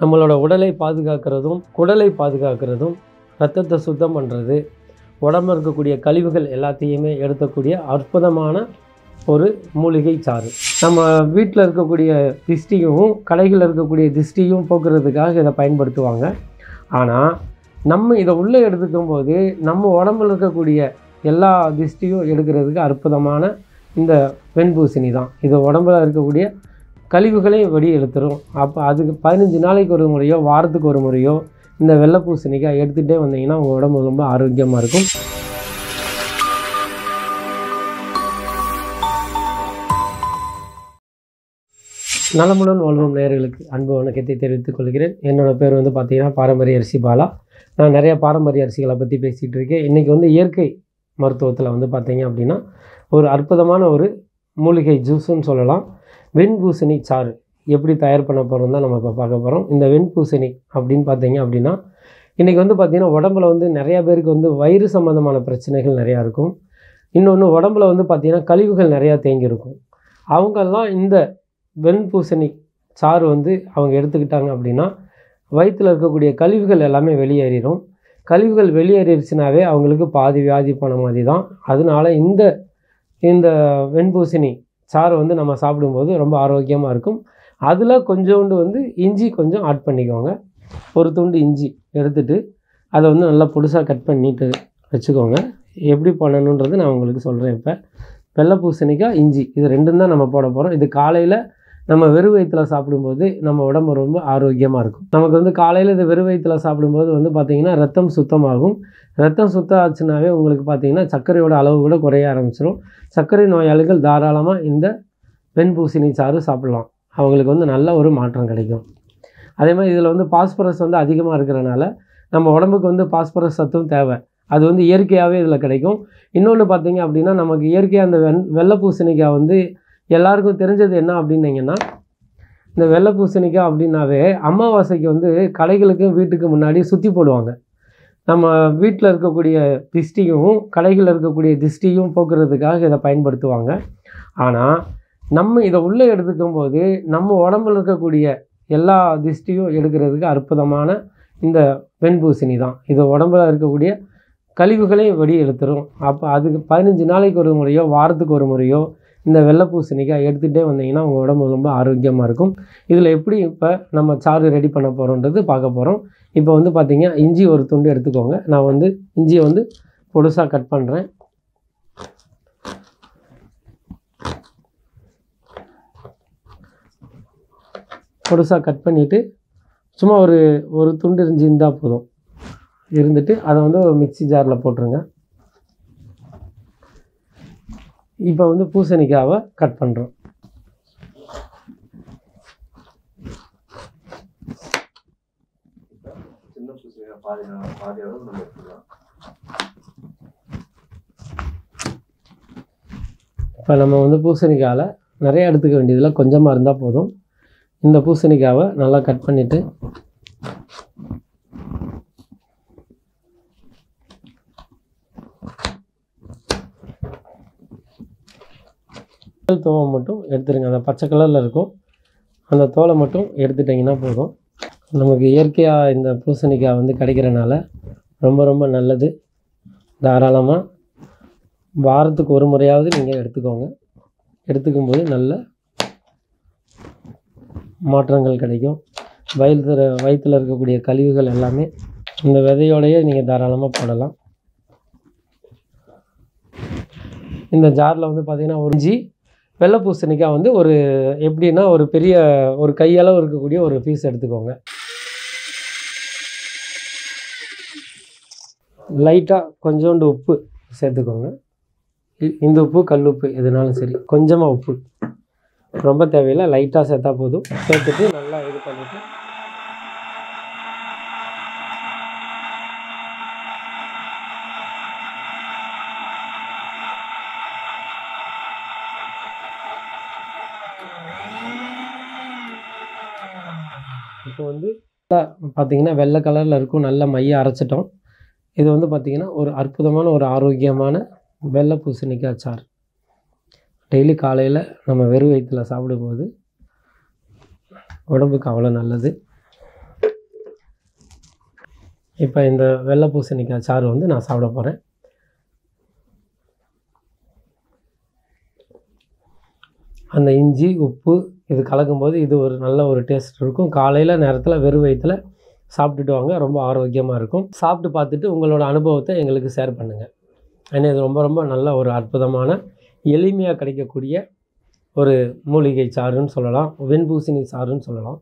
நம்மளோட உடலை பாதுகாக்கிறதும் குடலை பாதுகாக்கிறதும் ரத்தத்தை சுத்தம் பண்ணுறது உடம்பு இருக்கக்கூடிய கழிவுகள் எல்லாத்தையுமே எடுத்தக்கூடிய அற்புதமான ஒரு மூலிகை சாறு. நம்ம வீட்டில் இருக்கக்கூடிய திஷ்டியும் கடைகளில் இருக்கக்கூடிய திஷ்டியும் போக்குறதுக்காக இதை பயன்படுத்துவாங்க. ஆனால் நம்ம இதை உள்ளே எடுத்துக்கும் போது நம்ம உடம்புல இருக்கக்கூடிய எல்லா திஷ்டியும் எடுக்கிறதுக்கு அற்புதமான இந்த வெண்பூசணி தான். இது உடம்புல இருக்கக்கூடிய கழிவுகளையும் வெடி எடுத்துரும் அப்போ அதுக்கு பதினஞ்சு நாளைக்கு ஒரு முறையோ வாரத்துக்கு ஒரு முறையோ இந்த வெள்ளை பூசணிக்காய் எடுத்துகிட்டே வந்தீங்கன்னா உங்கள் உடம்பு ரொம்ப ஆரோக்கியமாக இருக்கும். நலமுடன் வாழ்வும் நேர்களுக்கு அன்பு வணக்கத்தை தெரிவித்துக் கொள்கிறேன். என்னோட பேர் வந்து பார்த்தீங்கன்னா பாரம்பரிய அரிசி பாலா. நான் நிறைய பாரம்பரிய அரிசிகளை பற்றி பேசிகிட்டு இருக்கேன். இன்றைக்கி வந்து இயற்கை மருத்துவத்தில் வந்து பார்த்தீங்க அப்படின்னா ஒரு அற்புதமான ஒரு மூலிகை ஜூஸுன்னு சொல்லலாம். வெண்பூசணி சாறு எப்படி தயார் பண்ண போகிறோம் தான் நம்ம இப்போ பார்க்க போகிறோம் இந்த வெண்பூசணி அப்படின்னு பார்த்தீங்க அப்படின்னா இன்றைக்கி வந்து பார்த்திங்கன்னா உடம்புல வந்து நிறையா பேருக்கு வந்து வயிறு சம்மந்தமான பிரச்சனைகள் நிறையா இருக்கும். இன்னொன்று உடம்புல வந்து பார்த்திங்கன்னா கழிவுகள் நிறையா தேங்கியிருக்கும் அவங்கெல்லாம் இந்த வெண்பூசணி சாறு வந்து அவங்க எடுத்துக்கிட்டாங்க அப்படின்னா வயிற்றில் இருக்கக்கூடிய கழிவுகள் எல்லாமே வெளியேறிடும் கழிவுகள் வெளியேறிடுச்சுனாவே அவங்களுக்கு பாதி வியாதி போன மாதிரி தான். அதனால இந்த இந்த வெண்பூசணி சாறு வந்து நம்ம சாப்பிடும்போது ரொம்ப ஆரோக்கியமாக இருக்கும். அதில் கொஞ்சோண்டு வந்து இஞ்சி கொஞ்சம் ஆட் பண்ணிக்கோங்க. ஒரு துண்டு இஞ்சி எடுத்துகிட்டு அதை வந்து நல்லா புதுசாக கட் பண்ணிட்டு வச்சுக்கோங்க. எப்படி பண்ணணுன்றது நான் உங்களுக்கு சொல்கிறேன் இப்போ. வெள்ளை பூசணிக்காய் இஞ்சி இது ரெண்டும் தான் நம்ம போட போகிறோம் இது காலையில் நம்ம வெறும் வயிற்றில் சாப்பிடும்போது நம்ம உடம்பு ரொம்ப ஆரோக்கியமாக இருக்கும். நமக்கு வந்து காலையில் இது வெறும் வயிற்றில் சாப்பிடும்போது வந்து பார்த்திங்கன்னா ரத்தம் சுத்தமாகும். ரத்தம் சுத்தம் ஆச்சுனாவே உங்களுக்கு பார்த்திங்கன்னா சர்க்கரையோட அளவு கூட குறைய ஆரம்பிச்சிடும் சர்க்கரை நோயாளிகள் தாராளமாக இந்த வெண்பூசணி சாறு சாப்பிட்லாம். அவங்களுக்கு வந்து நல்ல ஒரு மாற்றம் கிடைக்கும். அதே மாதிரி இதில் வந்து பாஸ்பரஸ் வந்து அதிகமாக இருக்கிறனால நம்ம உடம்புக்கு வந்து பாஸ்பரஸ் சத்தும் தேவை. அது வந்து இயற்கையாகவே இதில் கிடைக்கும். இன்னொன்று பார்த்திங்க அப்படின்னா நமக்கு இயற்கையாக அந்த வெண் வெள்ளை பூசணிக்காய் வந்து எல்லாருக்கும் தெரிஞ்சது என்ன அப்படின்னீங்கன்னா இந்த வெள்ளை பூசணிக்காய் அப்படின்னாவே அமாவாசைக்கு வந்து கடைகளுக்கும் வீட்டுக்கு முன்னாடி சுற்றி போடுவாங்க. நம்ம வீட்டில் இருக்கக்கூடிய திஷ்டியும் கடைகளில் இருக்கக்கூடிய திஷ்டியும் போக்குறதுக்காக இதை பயன்படுத்துவாங்க. ஆனால் நம்ம இதை உள்ளே எடுத்துக்கும் போது நம்ம உடம்புல இருக்கக்கூடிய எல்லா திஷ்டியும் எடுக்கிறதுக்கு அற்புதமான இந்த வெண்பூசணி தான். இது உடம்புல இருக்கக்கூடிய கழிவுகளையும் வெளியே எடுத்துரும். அப்போ அதுக்கு பதினஞ்சு நாளைக்கு ஒரு முறையோ வாரத்துக்கு ஒரு முறையோ இந்த வெள்ளை பூசணிக்காய் எடுத்துகிட்டே வந்தீங்கன்னா உங்கள் உடம்பு ரொம்ப ஆரோக்கியமாக இருக்கும். இதில் எப்படி இப்போ நம்ம சாறு ரெடி பண்ண போகிறோன்றது பார்க்க போகிறோம் இப்போ வந்து பார்த்திங்கன்னா இஞ்சி ஒரு துண்டு எடுத்துக்கோங்க. நான் வந்து இஞ்சியை வந்து பொடுசாக கட் பண்ணுறேன். பொடுசாக கட் பண்ணிவிட்டு சும்மா ஒரு ஒரு துண்டு இஞ்சி இருந்தால் போதும். இருந்துட்டு அதை வந்து ஒரு மிக்ஸி ஜாரில் போட்டுருங்க. இப்போ வந்து பூசணிக்காவை கட் பண்ணுறோம் இப்போ நம்ம வந்து பூசணிக்காயில் நிறைய எடுத்துக்க வேண்டியதில் கொஞ்சமாக இருந்தால் போதும். இந்த பூசணிக்காவை நல்லா கட் பண்ணிவிட்டு தோலை மட்டும் எடுத்துருங்க. அந்த பச்சை கலரில் இருக்கும். அந்த தோலை மட்டும் எடுத்துட்டிங்கன்னா போதும். நமக்கு இயற்கையாக இந்த பூசணிக்காய் வந்து கிடைக்கிறனால ரொம்ப ரொம்ப நல்லது. தாராளமாக வாரத்துக்கு ஒரு முறையாவது நீங்கள் எடுத்துக்கோங்க. எடுத்துக்கும்போது நல்ல மாற்றங்கள் கிடைக்கும். வயிற்றுல வயிற்றில் இருக்கக்கூடிய கழிவுகள் எல்லாமே இந்த விதையோடையே நீங்கள் தாராளமாக போடலாம். இந்த ஜாரில் வந்து பார்த்திங்கன்னா ஒரு வெள்ளை பூசணிக்காய் வந்து ஒரு எப்படின்னா ஒரு பெரிய ஒரு கையளவு இருக்கக்கூடிய ஒரு பீஸ் எடுத்துக்கோங்க. லைட்டாக கொஞ்சோண்டு உப்பு சேர்த்துக்கோங்க. இ- இந்த உப்பு கல் உப்பு எதுனாலும் சரி கொஞ்சமாக உப்பு. ரொம்ப தேவையில்லை லைட்டாக சேர்த்தா போதும். சேர்த்துட்டு நல்லா இது பண்ணிவிட்டு இப்போ வந்து பார்த்தீங்கன்னா வெள்ளை கலரில் இருக்கும். நல்ல மைய அரைச்சிட்டோம். இது வந்து பார்த்திங்கன்னா ஒரு அற்புதமான ஒரு ஆரோக்கியமான வெள்ளை பூசணிக்காய் சாறு. டெய்லி காலையில் நம்ம வெறும் வயிற்றில் சாப்பிடும்போது உடம்புக்கு அவ்வளோ நல்லது. இப்போ இந்த வெள்ளை பூசணிக்காய் சாறு வந்து நான் சாப்பிட போகிறேன் அந்த இஞ்சி உப்பு இது கலக்கும்போது இது ஒரு நல்ல ஒரு டேஸ்ட் இருக்கும். காலையில் நேரத்தில் வெறும் வயிற்றில் சாப்பிட்டுட்டு வாங்க ரொம்ப ஆரோக்கியமாக இருக்கும். சாப்பிட்டு பார்த்துட்டு உங்களோட அனுபவத்தை எங்களுக்கு ஷேர் பண்ணுங்கள் ஏன்னா இது ரொம்ப ரொம்ப நல்ல ஒரு அற்புதமான எளிமையாக கிடைக்கக்கூடிய ஒரு மூலிகை சாறுன்னு சொல்லலாம். வெண்பூசணி சாறுன்னு சொல்லலாம்.